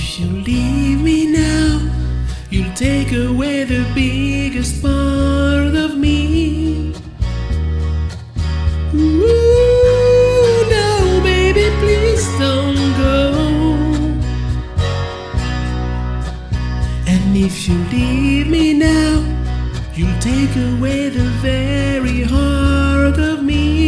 If you leave me now, you'll take away the biggest part of me. Ooh, no, baby, please don't go. And if you leave me now, you'll take away the very heart of me.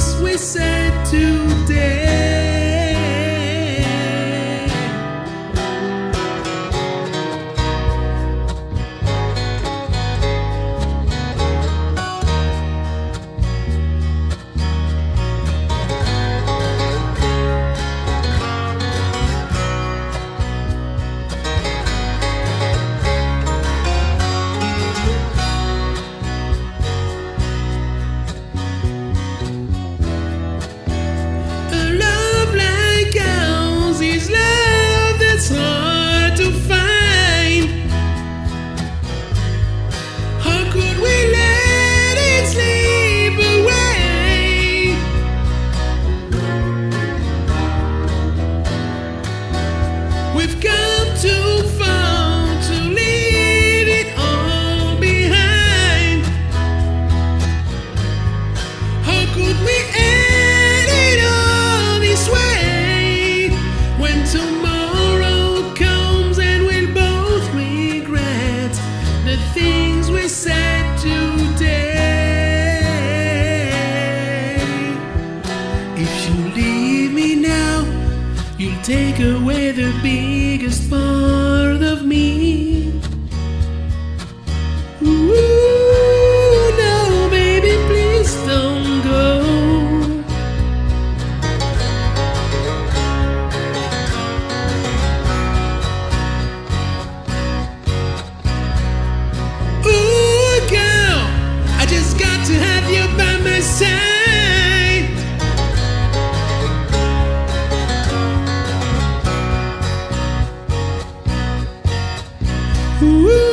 things we said today. You'll take away the biggest part of me. Mm-hmm.